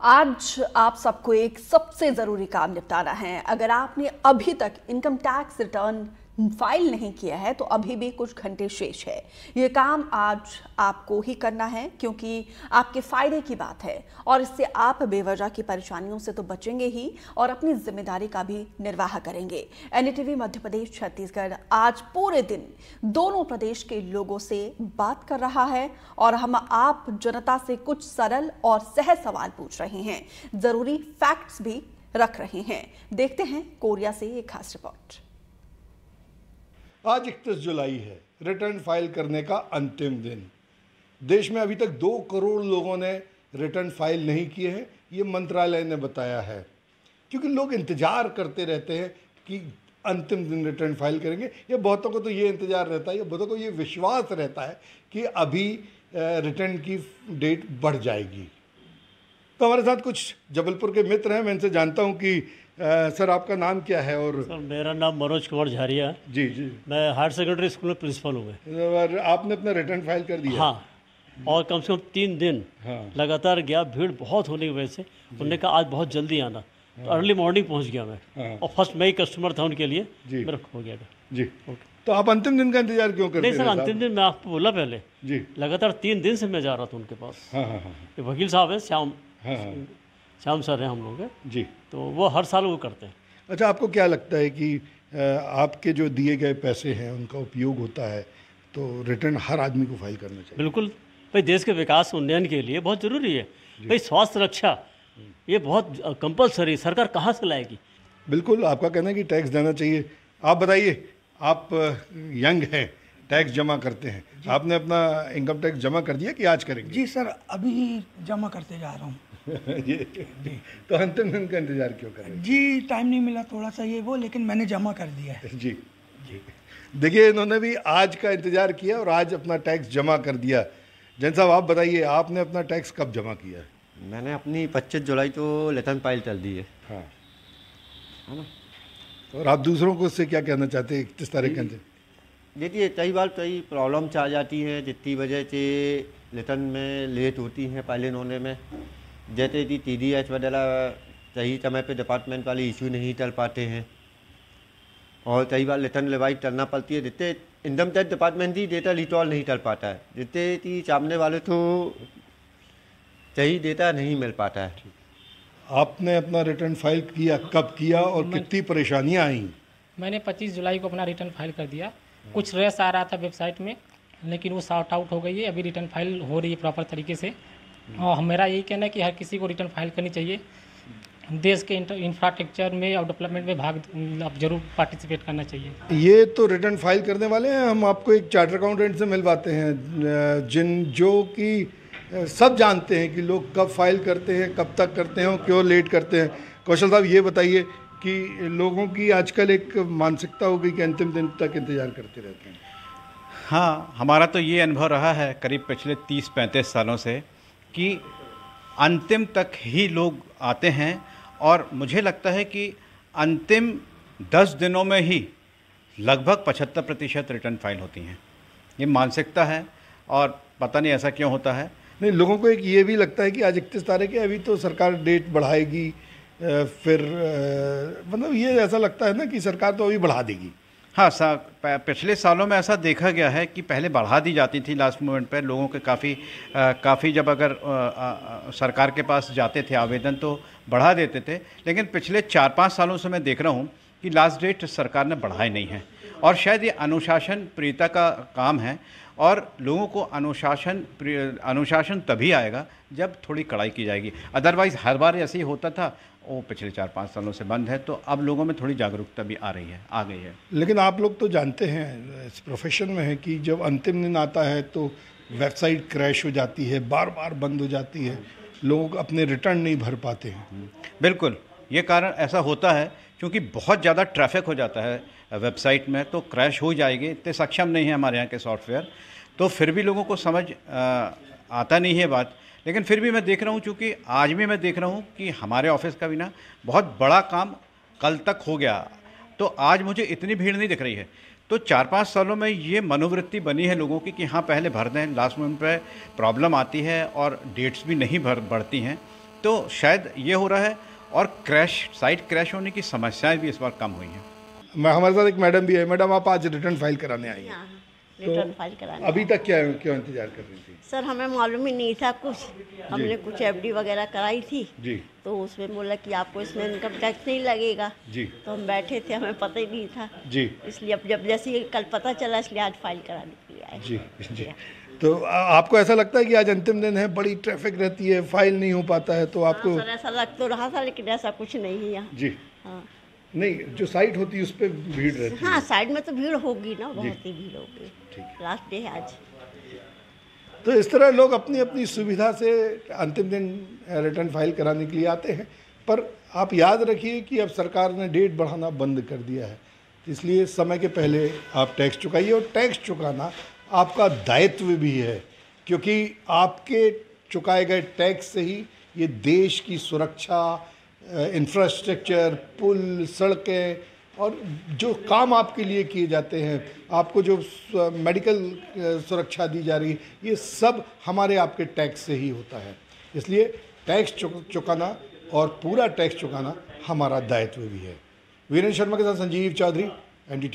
आज आप सबको एक सबसे ज़रूरी काम निपटाना है। अगर आपने अभी तक इनकम टैक्स रिटर्न फ़ाइल नहीं किया है तो अभी भी कुछ घंटे शेष है। ये काम आज आपको ही करना है, क्योंकि आपके फ़ायदे की बात है, और इससे आप बेवजह की परेशानियों से तो बचेंगे ही, और अपनी ज़िम्मेदारी का भी निर्वाह करेंगे। एनटीवी मध्य प्रदेश, छत्तीसगढ़ आज पूरे दिन दोनों प्रदेश के लोगों से बात कर रहा है, और हम आप जनता से कुछ सरल और सहज सवाल पूछ रहे हैं। ज़रूरी फैक्ट्स भी रख रहे हैं। देखते हैं कोरिया से एक खास रिपोर्ट आज इकतीस जुलाई है रिटर्न फ़ाइल करने का अंतिम दिन। देश में अभी तक दो करोड़ लोगों ने रिटर्न फ़ाइल नहीं किए हैं, ये मंत्रालय ने बताया है। क्योंकि लोग इंतज़ार करते रहते हैं कि अंतिम दिन रिटर्न फ़ाइल करेंगे। या बहुतों को तो ये इंतज़ार रहता है, या बहुतों को ये विश्वास रहता है कि अभी रिटर्न की डेट बढ़ जाएगी। तो हमारे साथ कुछ जबलपुर के मित्र हैं मैं इनसे जानता हूँ कि आ, सर आपका नाम क्या है और सर मेरा नाम मनोज कुमार झारिया जी जी। मैं हायर सेकेंडरी स्कूल में प्रिंसिपल हूँ। और आपने अपना रिटर्न फ़ाइल कर दिया? हाँ और कम से कम तीन दिन हाँ। लगातार गया भीड़ बहुत होने की वजह से। उन्होंने कहा आज बहुत जल्दी आना। तो अर्ली मॉर्निंग पहुँच गया मैं। हाँ। और फ़र्स्ट मैं ही कस्टमर था उनके लिए। मेरा हो गया था। जी। ओके तो आप अंतिम दिन का इंतज़ार क्यों करते नहीं सर अंतिम दिन मैं आपको बोला पहले। जी। लगातार तीन दिन से मैं जा रहा था उनके पास। हाँ हाँ हाँ वकील साहब हैं श्याम हाँ श्याम सर हैं हम लोग जी। तो वो हर साल वो करते हैं। अच्छा आपको क्या लगता है कि आपके जो दिए गए पैसे हैं उनका उपयोग होता है तो रिटर्न हर आदमी को फ़ाइल करना चाहिए? बिल्कुल। भाई देश के विकास उन्नयन के लिए बहुत ज़रूरी है। भाई स्वास्थ्य रक्षा ये बहुत कंपलसरी सरकार कहाँ से लाएगी? बिल्कुल आपका कहना है कि टैक्स देना चाहिए। आप बताइए आप यंग हैं टैक्स जमा करते हैं। आपने अपना इनकम टैक्स जमा कर दिया कि आज करेंगे? जी सर अभी जमा करते जा रहा हूँ। ये तो अंतिम दिन का इंतज़ार क्यों करें जी टाइम नहीं मिला थोड़ा सा ये वो लेकिन मैंने जमा कर दिया है। जी। जी। देखिए इन्होंने भी आज का इंतज़ार किया और आज अपना टैक्स जमा कर दिया। जैन साहब आप बताइए आपने अपना टैक्स कब जमा किया? है मैंने अपनी 25 जुलाई को लेथन फ़ाइल चल दी है। हाँ। है ना? और आप दूसरों को उससे क्या कहना चाहते हैं? किस तरह के देखिए कई बार कई प्रॉब्लम्स आ जाती हैं जितनी वजह से लेटन में लेट होती हैं फाइलें होने में। जैसे कि टी डी एच वगैरह सही समय पे डिपार्टमेंट वाले इशू नहीं कर पाते हैं। और कई बार लेटन रिवाइज करना पड़ती है जितने इनकम टैक्स डिपार्टमेंट ही डेटा रिटॉल नहीं कर पाता है। जितने कि सामने वाले तो सही डेटा नहीं मिल पाता है। आपने अपना रिटर्न फ़ाइल किया कब किया और कितनी परेशानियाँ आई? मैंने 25 जुलाई को अपना रिटर्न फ़ाइल कर दिया। कुछ रेस आ रहा था वेबसाइट में, लेकिन वो शॉर्ट आउट हो गई है। अभी रिटर्न फ़ाइल हो रही है प्रॉपर तरीके से। और मेरा यही कहना है कि हर किसी को रिटर्न फ़ाइल करनी चाहिए। देश के इंफ्रास्ट्रक्चर में और डेवलपमेंट में भाग अब ज़रूर पार्टिसिपेट करना चाहिए। ये तो रिटर्न फ़ाइल करने वाले हैं। हम आपको एक चार्टर अकाउंटेंट से मिलवाते हैं, जिन, जो कि, सब जानते हैं कि लोग कब फ़ाइल करते हैं, कब तक करते हैं और क्यों लेट करते हैं। कौशल साहब, ये बताइए कि लोगों की आजकल एक मानसिकता हो गई कि अंतिम दिन तक इंतज़ार करते रहते हैं। हाँ हमारा तो ये अनुभव रहा है करीब पिछले 30-35 सालों से कि अंतिम तक ही लोग आते हैं और मुझे लगता है कि अंतिम 10 दिनों में ही लगभग 75 प्रतिशत रिटर्न फ़ाइल होती हैं। ये मानसिकता है और पता नहीं ऐसा क्यों होता है। नहीं लोगों को एक ये भी लगता है कि आज इकतीस तारीख है अभी तो सरकार डेट बढ़ाएगी फिर मतलब ये ऐसा लगता है ना कि सरकार तो अभी बढ़ा देगी। हाँ सा पिछले सालों में ऐसा देखा गया है कि पहले बढ़ा दी जाती थी लास्ट मोमेंट पर लोगों के काफ़ी काफ़ी जब अगर आ, आ, सरकार के पास जाते थे आवेदन तो बढ़ा देते थे लेकिन पिछले चार पाँच सालों से मैं देख रहा हूँ कि लास्ट डेट सरकार ने बढ़ाए नहीं है। और शायद ये अनुशासन प्रियता का काम है और लोगों को अनुशासन अनुशासन तभी आएगा जब थोड़ी कड़ाई की जाएगी। अदरवाइज़ हर बार ऐसे ही होता था वो पिछले चार पाँच सालों से बंद है तो अब लोगों में थोड़ी जागरूकता भी आ रही है आ गई है। लेकिन आप लोग तो जानते हैं इस प्रोफेशन में है कि जब अंतिम दिन आता है तो वेबसाइट क्रैश हो जाती है बार बार बंद हो जाती है लोग अपने रिटर्न नहीं भर पाते हैं। बिल्कुल ये कारण ऐसा होता है क्योंकि बहुत ज़्यादा ट्रैफ़िक हो जाता है वेबसाइट में तो क्रैश हो जाएगी। इतने सक्षम नहीं है हमारे यहाँ के सॉफ्टवेयर। तो फिर भी लोगों को समझ आता नहीं है बात। लेकिन फिर भी मैं देख रहा हूँ क्योंकि आज भी मैं देख रहा हूँ कि हमारे ऑफ़िस का भी ना बहुत बड़ा काम कल तक हो गया। तो आज मुझे इतनी भीड़ नहीं दिख रही है। तो चार पाँच सालों में ये मनोवृत्ति बनी है लोगों की कि हाँ पहले भर दें, लास्ट मोमेंट पर प्रॉब्लम आती है और डेट्स भी नहीं भर, बढ़ती हैं। तो शायद ये हो रहा है और क्रैश, साइट क्रैश होने की समस्याएँ भी इस बार कम हुई हैं। मैं हमारे साथ एक मैडम भी है। मैडम आप आज रिटर्न फ़ाइल कराने आई हैं। हाँ, फ़ाइल कराने अभी तक क्या क्यों इंतज़ार कर रही थी? सर हमें मालूम ही नहीं था कुछ। हमने कुछ एफडी वगैरह कराई थी। जी। तो उसमें बोला कि आपको इसमें इनकम टैक्स नहीं लगेगा। जी। तो हम बैठे थे हमें पता ही नहीं था। जी। इसलिए अब जब जैसे कल पता चला इसलिए आज फ़ाइल कराने के लिए आए। जी जी। तो आपको ऐसा लगता है कि आज अंतिम दिन है? बड़ी ट्रैफ़िक रहती है फ़ाइल नहीं हो पाता है तो आपको हाँ, ऐसा लग तो रहा था लेकिन ऐसा कुछ नहीं है जी। हाँ। नहीं जो साइट होती है उस पर भीड़ रहती हाँ। साइड में तो भीड़ होगी ना बहुत ही भीड़ होगी। ठीक लास्ट डे है आज। तो इस तरह लोग अपनी अपनी सुविधा से अंतिम दिन रिटर्न फ़ाइल कराने के लिए आते हैं। पर आप याद रखिए कि अब सरकार ने डेट बढ़ाना बंद कर दिया है। इसलिए समय के पहले आप टैक्स चुकाइए और टैक्स चुकाना आपका दायित्व भी है। क्योंकि आपके चुकाए गए टैक्स से ही ये देश की सुरक्षा इंफ्रास्ट्रक्चर पुल सड़कें और जो काम आपके लिए किए जाते हैं आपको जो मेडिकल सुरक्षा दी जा रही है ये सब हमारे आपके टैक्स से ही होता है। इसलिए टैक्स चुक, चुकाना और पूरा टैक्स चुकाना हमारा दायित्व भी है। वीरेंद्र शर्मा के साथ संजीव चौधरी एन डी